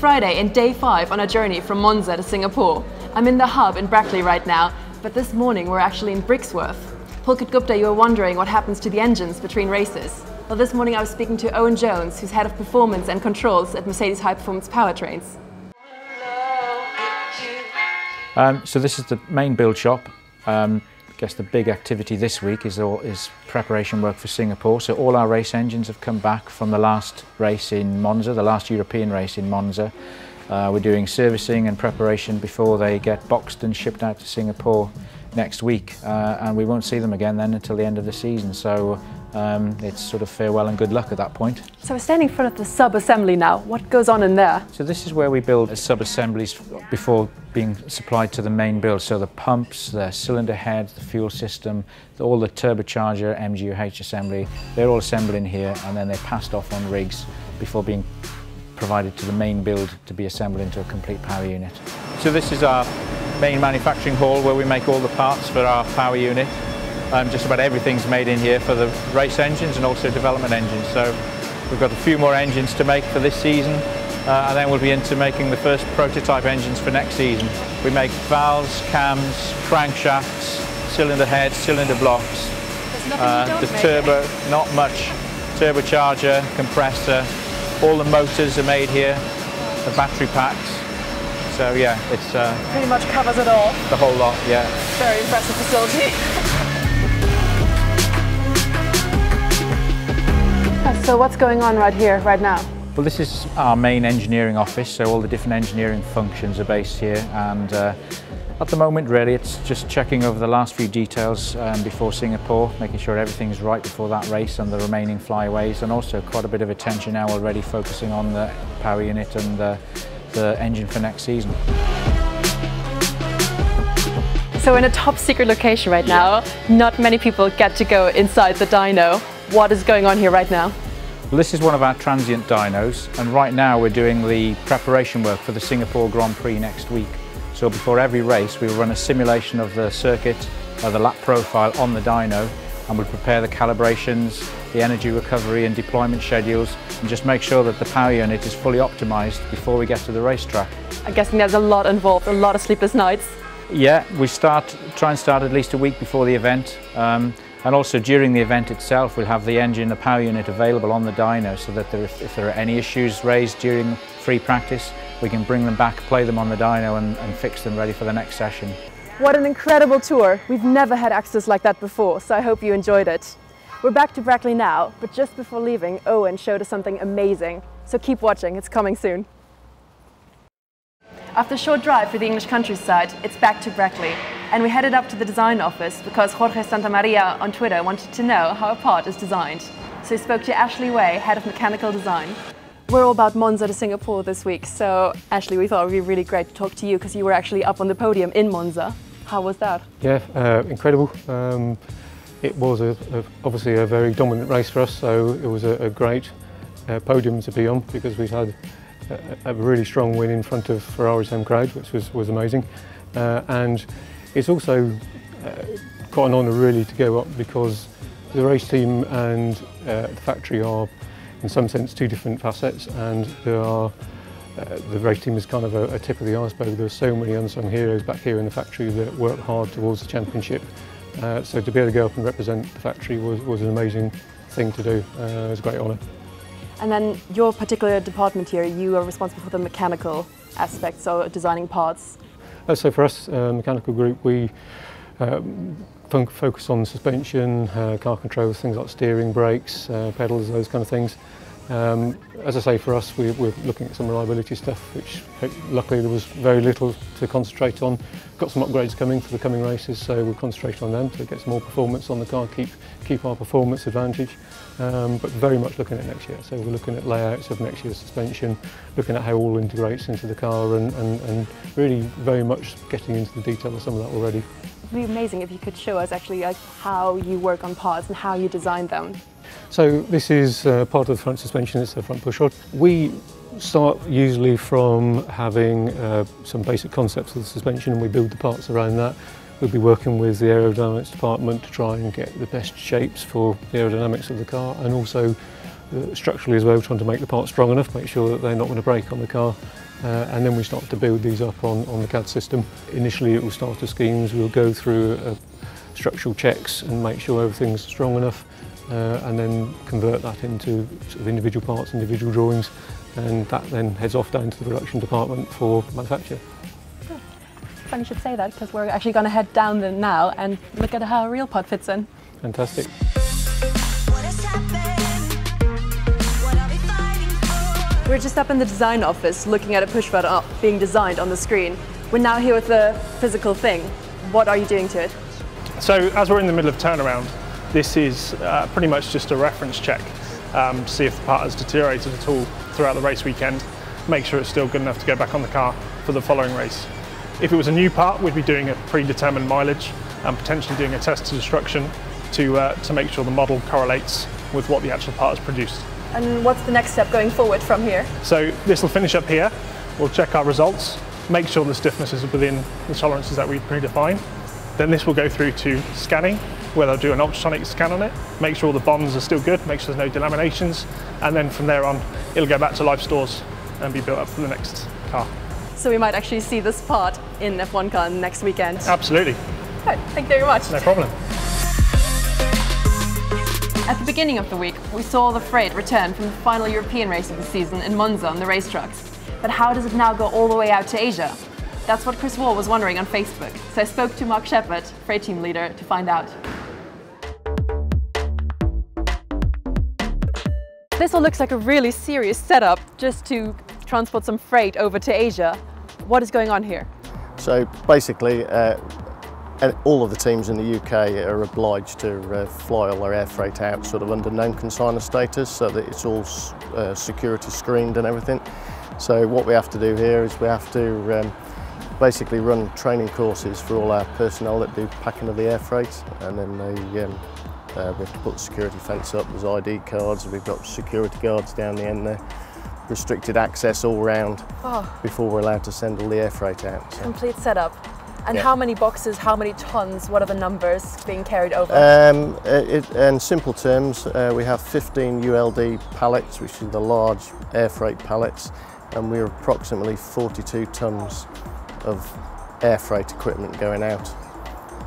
Friday and day five on our journey from Monza to Singapore. I'm in the hub in Brackley right now, but this morning we're actually in Brixworth. Pulkit Gupta, you were wondering what happens to the engines between races. Well, this morning I was speaking to Owen Jones, who's head of performance and controls at Mercedes High Performance Powertrains. Um, so this is the main build shop. Um, I guess the big activity this week is, all, is preparation work for Singapore. So all our race engines have come back from the last race in Monza, the last European race in Monza. Uh, we're doing servicing and preparation before they get boxed and shipped out to Singapore next week. Uh, and we won't see them again then until the end of the season. So um, it's sort of farewell and good luck at that point. So we're standing in front of the sub-assembly now. What goes on in there? So this is where we build sub-assemblies before being supplied to the main build. So the pumps, the cylinder head, the fuel system, all the turbocharger, MGUH assembly, they're all assembled in here and then they're passed off on rigs before being provided to the main build to be assembled into a complete power unit. So this is our main manufacturing hall where we make all the parts for our power unit. Um, just about everything's made in here for the race engines and also development engines. So we've got a few more engines to make for this season uh, and then we'll be into making the first prototype engines for next season. We make valves, cams, crankshafts, cylinder heads, cylinder blocks. Uh, the turbo, not much. Turbocharger, compressor, all the motors are made here, the battery packs. So yeah, it's uh, pretty much covers it all. The whole lot, yeah. Very impressive facility. So what's going on right here, right now? Well, this is our main engineering office, so all the different engineering functions are based here and uh, at the moment really it's just checking over the last few details um, before Singapore, making sure everything's right before that race and the remaining flyaways and also quite a bit of attention now already focusing on the power unit and the, the engine for next season. So in a top secret location right now, not many people get to go inside the dyno. What is going on here right now? Well, this is one of our transient dynos and right now we're doing the preparation work for the Singapore Grand Prix next week. So before every race we'll run a simulation of the circuit, uh, the lap profile on the dyno and we'll prepare the calibrations, the energy recovery and deployment schedules and just make sure that the power unit is fully optimised before we get to the racetrack. I'm guessing there's a lot involved, a lot of sleepless nights. Yeah, we start try and start at least a week before the event. Um, and also during the event itself, we'll have the engine, the power unit available on the dyno so that there, if there are any issues raised during free practice, we can bring them back, play them on the dyno and, and fix them ready for the next session. What an incredible tour. We've never had access like that before, so I hope you enjoyed it. We're back to Brackley now, but just before leaving, Owen showed us something amazing. So keep watching, it's coming soon. After a short drive through the English countryside, it's back to Brackley. And we headed up to the design office because Jorge Santamaria on Twitter wanted to know how a part is designed. So he spoke to Ashley Way, head of mechanical design. We're all about Monza to Singapore this week, so Ashley, we thought it would be really great to talk to you because you were actually up on the podium in Monza. How was that? Yeah, uh, incredible. Um, it was a, a, obviously a very dominant race for us, so it was a, a great uh, podium to be on because we'd had a, a, really strong win in front of Ferrari's home crowd, which was, was amazing. Uh, and it's also uh, quite an honour really to go up because the race team and uh, the factory are in some sense two different facets and there are uh, the race team is kind of a, a tip of the iceberg. There's so many unsung heroes back here in the factory that work hard towards the championship. Uh, so to be able to go up and represent the factory was, was an amazing thing to do. Uh, it was a great honour. And then your particular department here, you are responsible for the mechanical aspects, so designing parts. Uh, so for us, uh, mechanical group, we um, focus on suspension, uh, car controls, things like steering, brakes, uh, pedals, those kind of things. Um, as I say, for us, we, we're looking at some reliability stuff, which luckily there was very little to concentrate on. Got some upgrades coming for the coming races, so we'll concentrate on them to get some more performance on the car, keep, keep our performance advantage, um, but very much looking at next year. So we're looking at layouts of next year's suspension, looking at how all integrates into the car and, and, and really very much getting into the detail of some of that already. It would be amazing if you could show us actually like how you work on parts and how you design them. So this is uh, part of the front suspension, it's the front push rod. We start usually from having uh, some basic concepts of the suspension and we build the parts around that. We'll be working with the aerodynamics department to try and get the best shapes for the aerodynamics of the car and also uh, structurally as well, trying to make the parts strong enough, make sure that they're not going to break on the car. uh, and then we start to build these up on, on the CAD system. Initially it will start to schemes, we'll go through uh, structural checks and make sure everything's strong enough uh, and then convert that into sort of individual parts, individual drawings and that then heads off down to the production department for manufacture. Funny you should say that because we're actually going to head down there now and look at how a real pod fits in. Fantastic. We're just up in the design office looking at a push button being designed on the screen. We're now here with the physical thing. What are you doing to it? So as we're in the middle of turnaround, this is uh, pretty much just a reference check um, to see if the part has deteriorated at all throughout the race weekend, make sure it's still good enough to go back on the car for the following race. If it was a new part, we'd be doing a predetermined mileage and potentially doing a test to destruction to, uh, to make sure the model correlates with what the actual part has produced. And what's the next step going forward from here? So this will finish up here. We'll check our results, make sure the stiffness is within the tolerances that we predefine. Then this will go through to scanning, where they'll do an ultrasonic scan on it, make sure all the bonds are still good, make sure there's no delaminations, and then from there on, it'll go back to live stores and be built up for the next car. So we might actually see this part in F1 car next weekend. Absolutely. Right, thank you very much. No problem. At the beginning of the week, we saw the freight return from the final European race of the season in Monza on the race trucks. But how does it now go all the way out to Asia? That's what Chris Wall was wondering on Facebook, so I spoke to Mark Shepard, freight team leader, to find out. This all looks like a really serious setup just to transport some freight over to Asia. What is going on here? So basically, uh, all of the teams in the UK are obliged to uh, fly all their air freight out sort of under known consignor status so that it's all uh, security screened and everything. So what we have to do here is we have to um, basically run training courses for all our personnel that do packing of the air freight and then they um, uh, we have to put the security fence up, there's ID cards, we've got security guards down the end there. Restricted access all round oh. before we're allowed to send all the air freight out. So. Complete setup. And yeah. how many boxes, how many tons, what are the numbers being carried over? Um, it, in simple terms, uh, we have 15 ULD pallets, which are the large air freight pallets, and we're approximately 42 tons of air freight equipment going out.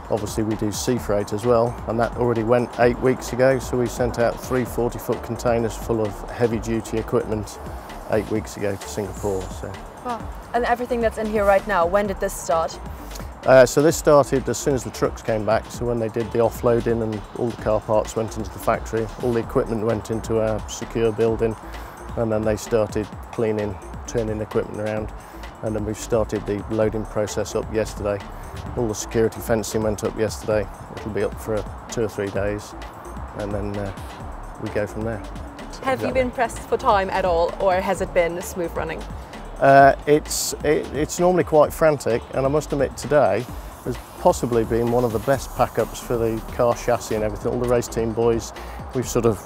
Obviously we do sea freight as well and that already went eight weeks ago so we sent out three 40 foot containers full of heavy duty equipment eight weeks ago to Singapore. So. Wow. And everything that's in here right now, when did this start? Uh, so this started as soon as the trucks came back, so when they did the offloading and all the car parts went into the factory, all the equipment went into a secure building and then they started cleaning, turning equipment around and then we've started the loading process up yesterday. All the security fencing went up yesterday. It'll be up for two or three days and then uh, we go from there. Have exactly. you been pressed for time at all or has it been smooth running? Uh, it's, it, it's normally quite frantic and I must admit today has possibly been one of the best pack-ups for the car chassis and everything. All the race team boys, we've sort of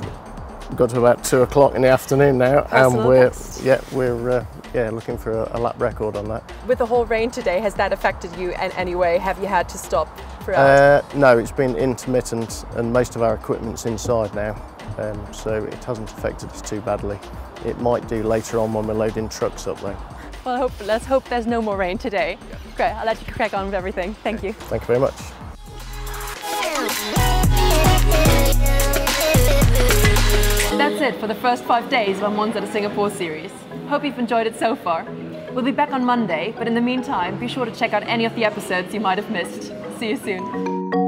got to about two o'clock in the afternoon now Personal and we're, best. yeah, we're uh, yeah, looking for a, a, lap record on that. With the whole rain today, has that affected you in any way? Have you had to stop throughout? Uh, no, it's been intermittent and most of our equipment's inside now, um, so it hasn't affected us too badly. It might do later on when we're loading trucks up though. Well, hope, let's hope there's no more rain today. Yeah. Great, I'll let you crack on with everything. Thank you. Thank you very much. For the first five days of our Monza to Singapore series. Hope you've enjoyed it so far. We'll be back on Monday, but in the meantime, be sure to check out any of the episodes you might have missed. See you soon.